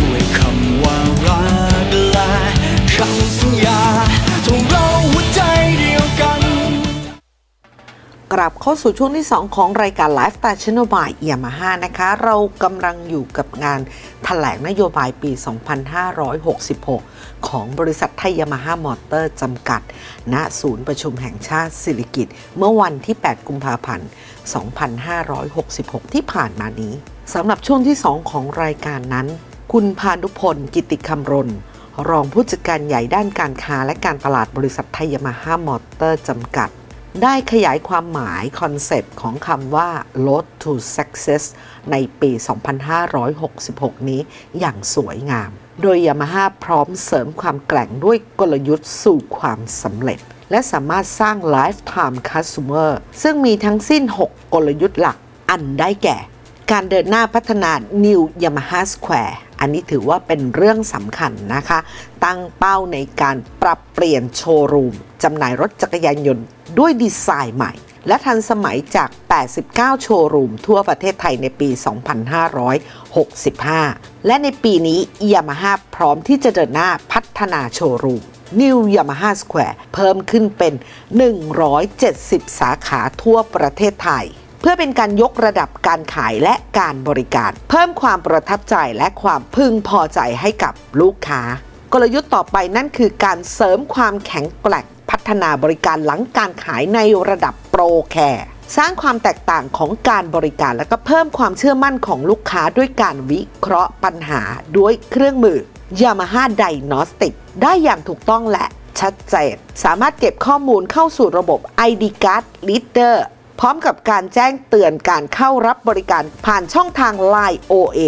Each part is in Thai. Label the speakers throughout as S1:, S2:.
S1: ด้วยคำว่ารักและคำสัญญาทงเราหัวใจเดียวกัน
S2: กลับเข้าสู่ช่วงที่ 2 ของรายการ Lifestyle Channel by Yamaha นะคะ เรากำลังอยู่กับงานถแถลงนโยบายปี 2566 ของบริษัทไทยยามาฮ่ามอเตอร์จำกัด ณ ศูนย์ประชุมแห่งชาติสิริกิตเมื่อวันที่ 8 กุมภาพันธ์ 2566 ที่ผ่านมานี้สำหรับช่วงที่ 2 ของรายการนั้น คุณพานุพล กิติคำรณ รองผู้จัดการใหญ่ด้านการค้าและการตลาดบริษัทไทยยามาฮ่ามอเตอร์จำกัด ได้ขยายความหมายคอนเซปต์ของคำว่า Road to Success ในปี 2566 นี้อย่างสวยงาม โดย Yamaha พร้อมเสริมความแกร่งด้วยกลยุทธ์สู่ความสำเร็จ และสามารถสร้าง Lifetime Customer ซึ่งมีทั้งสิ้น 6 กลยุทธ์หลักอันได้แก่ การเดินหน้าพัฒนา New Yamaha Square อันนี้ถือว่าเป็นเรื่องสำคัญนะคะ ตั้งเป้าในการปรับเปลี่ยนโชว์รูมจำหน่ายรถจักรยานยนต์ด้วยดีไซน์ใหม่ และทันสมัยจาก 89 โชว์รูมทั่วประเทศไทยในปี 2565 และในปีนี้ Yamaha พร้อมที่จะเดินหน้าพัฒนาโชว์รูม New Yamaha Square เพิ่มขึ้นเป็น 170 สาขาทั่วประเทศไทย เพื่อเป็นการยกระดับการขายและการบริการ เพิ่มความประทับใจและความพึงพอใจให้กับลูกค้า กลยุทธ์ต่อไปนั่นคือการเสริมความแข็งแกร่งพัฒนาบริการหลังการขายในระดับโปรแคร์สร้างความแตกต่างของการบริการและก็เพิ่มความเชื่อมั่นของลูกค้าด้วยการวิเคราะห์ปัญหาด้วยเครื่องมือ Yamaha Diagnostic ได้อย่างถูกต้องและชัดเจน สามารถเก็บข้อมูลเข้าสู่ระบบ ID Card Reader พร้อมกับการแจ้งเตือนการเข้ารับบริการผ่านช่องทาง Line OA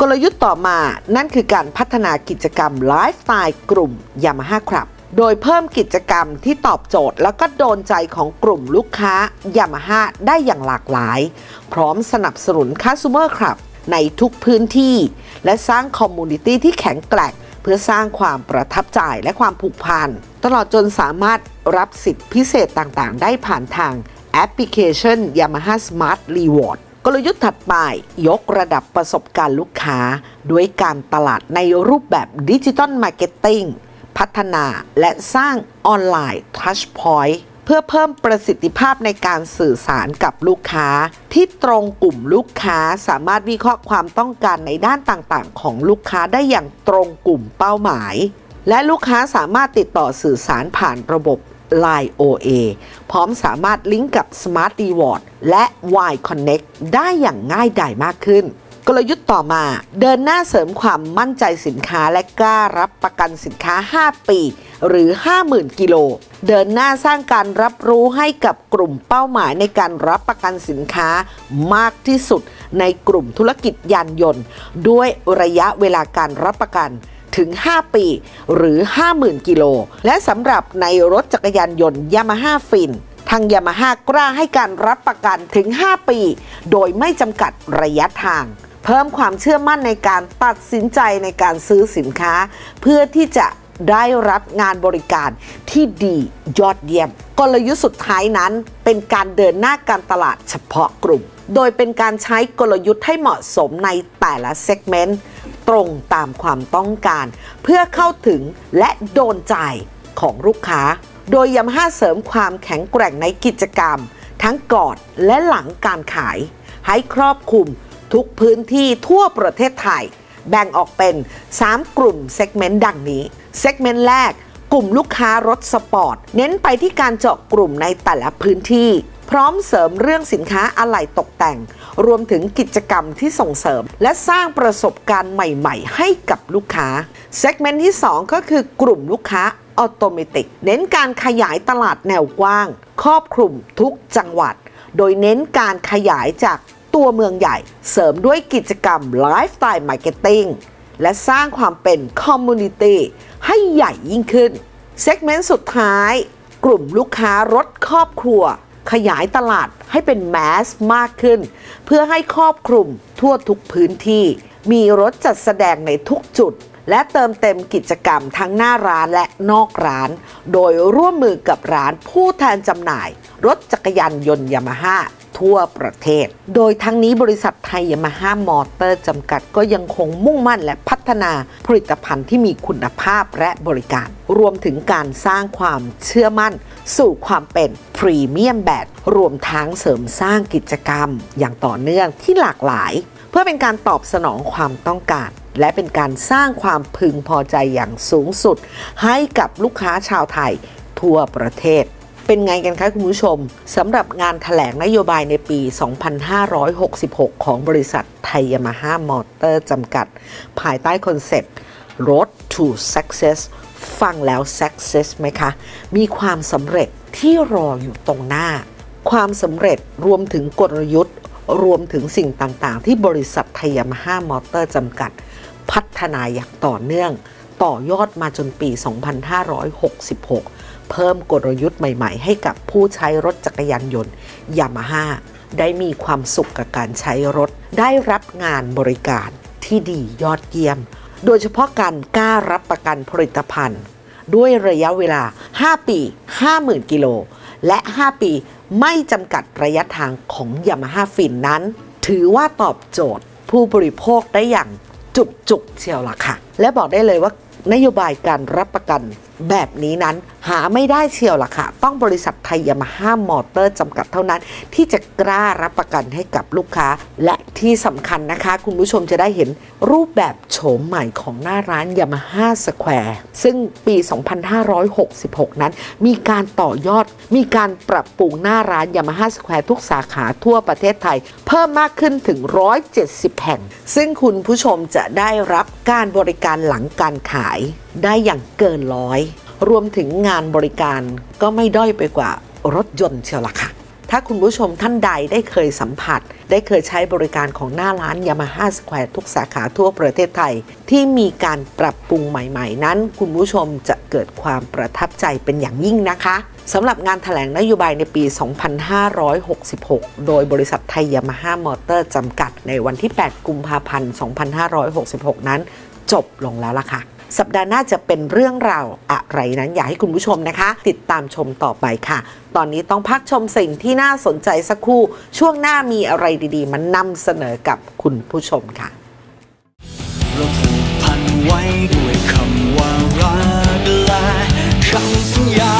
S2: กลยุทธ์ต่อมานั่นคือการพัฒนากิจกรรมไลฟ์สไตล์กลุ่ม Yamaha Club โดยเพิ่มกิจกรรมที่ตอบโจทย์แล้วก็โดนใจของกลุ่มลูกค้า Yamaha ได้อย่างหลากหลาย พร้อมสนับสนุน Customer Club ในทุกพื้นที่ และสร้าง community ที่แข็งแกร่งเพื่อสร้างความประทับใจและความผูกพันตลอดจนสามารถรับสิทธิพิเศษต่างๆ ได้ผ่านทาง แอปพลิเคชัน Yamaha Smart Reward กลยุทธ์ถัดไป ยกระดับประสบการณ์ลูกค้า ด้วยการตลาดในรูปแบบ digital marketing พัฒนาและสร้าง online touchpoint เพื่อเพิ่มประสิทธิภาพในการสื่อสารกับลูกค้า ที่ตรงกลุ่มลูกค้าสามารถวิเคราะห์ความต้องการในด้านต่างๆ ของลูกค้าได้อย่างตรงกลุ่มเป้าหมาย และลูกค้าสามารถติดต่อสื่อสารผ่านระบบ Line OA พร้อมสามารถลิงก์กับ Smart Reward และ Y Connect ได้อย่างง่ายดายมากขึ้น กลยุทธ์ต่อมา เดินหน้าเสริมความมั่นใจสินค้าและกล้ารับประกันสินค้า 5 ปี หรือ 50,000 กิโล เดินหน้าสร้างการรับรู้ให้กับกลุ่มเป้าหมายในการรับประกันสินค้ามากที่สุดในกลุ่มธุรกิจยานยนต์ ด้วยระยะเวลาการรับประกัน ถึง 5 ปี หรือ 50,000 กิโล และสำหรับในรถจักรยานยนต์ Yamaha Fin ทาง Yamaha กล้าให้การรับประกันถึง 5 ปี โดยไม่จำกัดระยะทาง เพิ่มความเชื่อมั่นในการตัดสินใจในการซื้อสินค้า เพื่อที่จะได้รับงานบริการที่ดียอดเยี่ยม กลยุทธ์สุดท้ายนั้นเป็นการเดินหน้าการตลาดเฉพาะกลุ่ม โดยเป็นการใช้กลยุทธ์ให้เหมาะสมในแต่ละเซกเมนต์ ตรงตามความต้องการ เพื่อเข้าถึงและโดนใจของลูกค้า โดยยามาฮ่าเสริมความแข็งแกร่งในกิจกรรม ทั้งก่อนและหลังการขาย ให้ครอบคลุมทุกพื้นที่ทั่วประเทศไทย แบ่งออกเป็น 3 กลุ่ม segment ดังนี้ segment แรกกลุ่มลูกค้ารถสปอร์ต เน้นไปที่การเจาะกลุ่มในแต่ละพื้นที่ พร้อมเสริมเรื่องสินค้าอะไหล่ตกแต่ง รวมถึงกิจกรรมที่ส่งเสริม และสร้างประสบการณ์ใหม่ ๆ ให้กับลูกค้า segment ที่ 2 ก็คือกลุ่มลูกค้า automatic เน้นการขยายตลาดแนวกว้าง ครอบคลุมทุกจังหวัด โดยเน้นการขยายจากตัวเมืองใหญ่ เสริมด้วยกิจกรรม lifestyle marketing และสร้างความเป็น community ให้ใหญ่ยิ่งขึ้น segment สุดท้าย กลุ่มลูกค้ารถครอบครัว ขยายตลาดให้เป็น mass มากขึ้น เพื่อให้ครอบคลุมทั่วทุกพื้นที่ มีรถจัดแสดงในทุกจุด และเติมเต็มกิจกรรมทั้งหน้าร้านและนอกร้าน โดยร่วมมือกับร้านผู้แทนจำหน่าย รถจักรยานยนต์ยามาฮ่า ทั่วประเทศ โดยทั้งนี้บริษัทไทยยามาฮ่ามอเตอร์จำกัดก็ยังคงมุ่งมั่นและพัฒนาผลิตภัณฑ์ที่มีคุณภาพและบริการ รวมถึงการสร้างความเชื่อมั่น สู่ความเป็น premium brand รวมทั้งเสริมสร้างกิจกรรม อย่างต่อเนื่องที่หลากหลาย เพื่อเป็นการตอบสนองความต้องการและเป็นการสร้างความพึงพอใจอย่างสูงสุด ให้กับลูกค้าชาวไทยทั่วประเทศ เป็นไงกันคะคุณผู้ชมสำหรับงานแถลงนโยบายในปี 2566 ของบริษัทไทยยามาฮ่ามอเตอร์จำกัด ภายใต้คอนเซปต์ Road to Success ฟังแล้ว Success ไหมคะ มีความสำเร็จที่รออยู่ตรงหน้า ความสำเร็จรวมถึงกลยุทธ์ รวมถึงสิ่งต่างๆ ที่บริษัทไทยยามาฮ่ามอเตอร์จำกัด พัฒนาอย่างต่อเนื่อง ต่อยอดมาจนปี 2566 เพิ่มกลยุทธ์ใหม่ๆ ให้กับผู้ใช้รถจักรยานยนต์ยามาฮ่าได้มีความสุขกับการใช้รถ ได้รับงานบริการที่ดียอดเยี่ยม โดยเฉพาะการกล้ารับประกันผลิตภัณฑ์ ด้วยระยะเวลา 5 ปี 50,000 กิโล และ 5 ปีไม่จำกัดระยะทางของยามาฮ่าฟินน์นั้น ถือว่าตอบโจทย์ผู้บริโภคได้อย่างจุกๆเชียวล่ะค่ะ และบอกได้เลยว่านโยบายการรับประกัน แบบนี้นั้นหาไม่ได้เชียวล่ะค่ะ ต้องบริษัทไทยยามาฮ่ามอเตอร์จำกัดเท่านั้น ที่จะกล้ารับประกันให้กับลูกค้า และที่สำคัญนะคะ คุณผู้ชมจะได้เห็นรูปแบบโฉมใหม่ของหน้าร้านยามาฮ่าสแควร์ซึ่งปี 2566 นั้น มีการต่อยอด มีการปรับปรุงหน้าร้านยามาฮ่าสแควร์ทุกสาขาทั่วประเทศไทย เพิ่มมากขึ้นถึง 170 แห่ง ซึ่งคุณผู้ชมจะได้รับการบริการหลังการขายได้อย่างเกินร้อย รวมถึงงานบริการก็ไม่ด้อยไปกว่ารถยนต์เชียวล่ะค่ะ ถ้าคุณผู้ชมท่านใดได้เคยสัมผัส ได้เคยใช้บริการของหน้าร้านยามาฮ่าสแควร์ทุกสาขาทั่วประเทศไทย ที่มีการปรับปรุงใหม่ๆ นั้น คุณผู้ชมจะเกิดความประทับใจเป็นอย่างยิ่งนะคะสำหรับงานถแถลงนโยบายในปี 2566 โดยบริษัทไทยยามาฮ่ามอเตอร์จำกัดในวันที่ 8 กุมภาพันธ์ 2566 นั้น จบลงแล้วล่ะค่ะ สัปดาห์หน้าจะเป็นเรื่องราวอะไรนั้นอยากให้คุณผู้ชมนะคะ ติดตามชมต่อไปค่ะ ตอนนี้ต้องพักชมสิ่งที่น่าสนใจสักครู่ ช่วงหน้ามีอะไรดีๆ มันนำเสนอกับคุณผู้ชมค่ะ
S1: เราผูกพันไว้ด้วยคำว่ารักและคำสัญญา